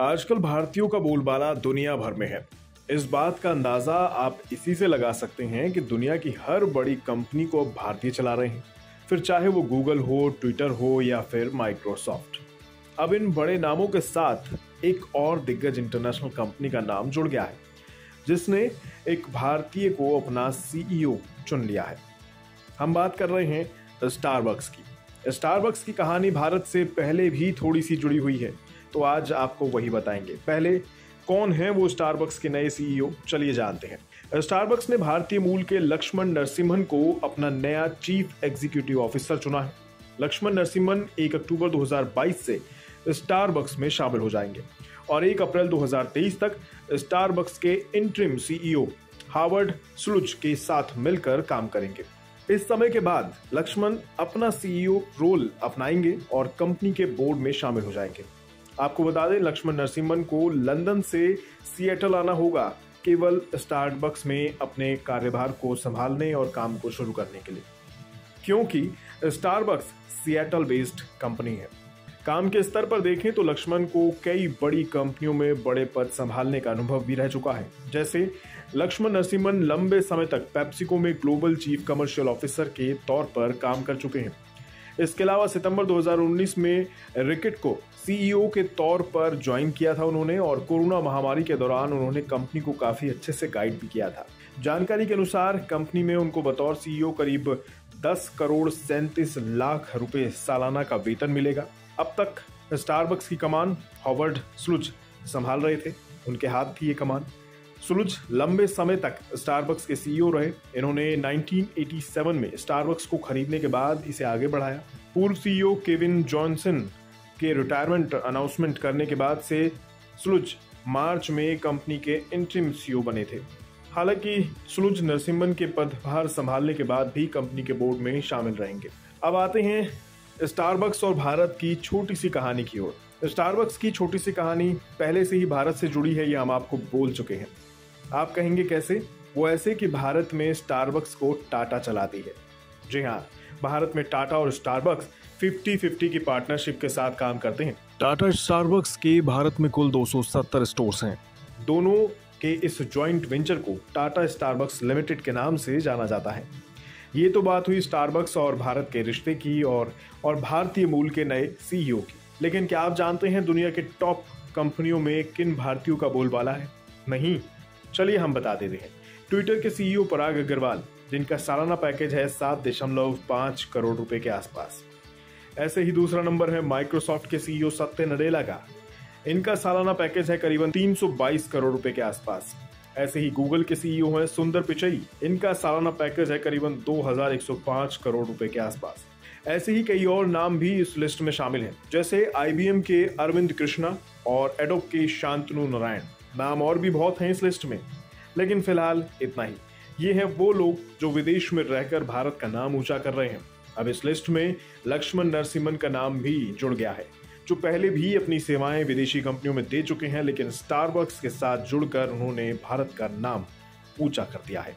आजकल भारतीयों का बोलबाला दुनिया भर में है। इस बात का अंदाज़ा आप इसी से लगा सकते हैं कि दुनिया की हर बड़ी कंपनी को अब भारतीय चला रहे हैं। फिर चाहे वो गूगल हो, ट्विटर हो या फिर माइक्रोसॉफ्ट। अब इन बड़े नामों के साथ एक और दिग्गज इंटरनेशनल कंपनी का नाम जुड़ गया है, जिसने एक भारतीय को अपना सीईओ चुन लिया है। हम बात कर रहे हैं स्टारबक्स की। स्टारबक्स की कहानी भारत से पहले भी थोड़ी सी जुड़ी हुई है। तो आज आपको वही बताएँगे। पहले, कौन है वो स्टारबक्स के नए सीईओ चलिए जानते हैं। स्टारबक्स ने भारतीय मूल के लक्ष्मण नरसिम्हन को अपना नया चीफ एग्जीक्यूटिव ऑफिसर चुना है। लक्ष्मण नरसिम्हन 1 अक्टूबर 2022 से स्टारबक्स में शामिल हो जाएँगे और 1 अप्रैल 2023 तक स्टारबक्स के इंट्रिम सीईओ हार्वर्ड स्लुज के साथ मिलकर काम करेंगे। इस समय के बाद लक्ष्मण अपना सीईओ रोल अपनाएँगे और कंपनी के बोर्ड में शामिल हो जाएँगे। आपको बता दें, लक्ष्मण नरसिम्हन को लंदन से सिएटल आना होगा, केवल स्टारबक्स में अपने कार्यभार को संभालने और काम को शुरू करने के लिए। क्योंकि स्टारबक्स सिएटल बेस्ड कंपनी है। काम के स्तर पर देखें तो लक्ष्मण को कई बड़ी कंपनियों में बड़े पद संभालने का अनुभव भी रह चुका है। जैसे लक्ष्मण नरसिम्हन लंबे समय तक पेप्सिको में ग्लोबल चीफ कमर्शियल ऑफिसर के तौर पर काम कर चुके हैं। इसके अलावा सितंबर 2019 में रिकेट को सीईओ के तौर पर ज्वाइन किया था उन्होंने और कोरोना महामारी के दौरान उन्होंने कंपनी को काफ़ी अच्छे से गाइड भी किया था। जानकारी के अनुसार कंपनी में उनको बतौर सीईओ करीब 10 करोड़ सैंतीस लाख रुपए सालाना का वेतन मिलेगा। अब तक स्टारबक्स की कमान हॉवर्ड स्लुज संभाल रहे थे। उनके हाथ थी ये कमान सुलुज लंबे समय तक स्टारबक्स के सीईओ रहे। इन्होंने 1987 में स्टारबक्स को खरीदने के बाद इसे आगे बढ़ाया। पूर्व सीईओ केविन जॉनसन के रिटायरमेंट अनाउंसमेंट करने के बाद से सुलुज मार्च में कंपनी के इंट्रीम सीईओ बने थे। हालाँकि सुलुज नरसिम्हन के पदभार संभालने के बाद भी कंपनी के बोर्ड में शामिल रहेंगे। अब आते हैं स्टारबक्स और भारत की छोटी सी कहानी की ओर। स्टारबक्स की छोटी सी कहानी पहले से ही भारत से जुड़ी है, ये हम आपको बोल चुके हैं। आप कहेंगे कैसे? वो ऐसे कि भारत में स्टारबक्स को टाटा चलाती है। जी हाँ भारत में टाटा और स्टारबक्स 50-50 की पार्टनरशिप के साथ काम करते हैं। टाटा स्टारबक्स के भारत में कुल 270 स्टोर्स हैं। दोनों के इस जॉइंट वेंचर को टाटा स्टारबक्स लिमिटेड के नाम से जाना जाता है। ये तो बात हुई स्टारबक्स और भारत के रिश्ते की और और भारतीय मूल के नए सीईओ की। लेकिन क्या आप जानते हैं दुनिया के टॉप कंपनियों में किन भारतीयों का बोलबाला है? नहीं। चलिए हम बता देते हैं। ट्विटर के सीईओ पराग अग्रवाल जिनका सालाना पैकेज है सात दशमलव पाँच करोड़ रुपए के आसपास। ऐसे ही दूसरा नंबर है माइक्रोसॉफ्ट के सीईओ सत्य नडेला का। इनका सालाना पैकेज है करीबन 322 करोड़ रुपए के आसपास। ऐसे ही गूगल के सीईओ हैं सुंदर पिचई। इनका सालाना पैकेज है करीबन 2105 करोड़ रुपए के आसपास। ऐसे ही कई और नाम भी इस लिस्ट में शामिल हैं, जैसे आईबीएम के अरविंद कृष्णा और एडोब के शांतनु नारायण। नाम और भी बहुत हैं इस लिस्ट में। लेकिन फ़िलहाल इतना ही। ये हैं वो लोग जो विदेश में रहकर भारत का नाम ऊँचा कर रहे हैं। अब इस लिस्ट में लक्ष्मण नरसिम्हन का नाम भी जुड़ गया है, जो पहले भी अपनी सेवाएँ विदेशी कंपनियों में दे चुके हैं, लेकिन स्टारबक्स के साथ जुड़कर उन्होंने भारत का नाम ऊँचा कर दिया है।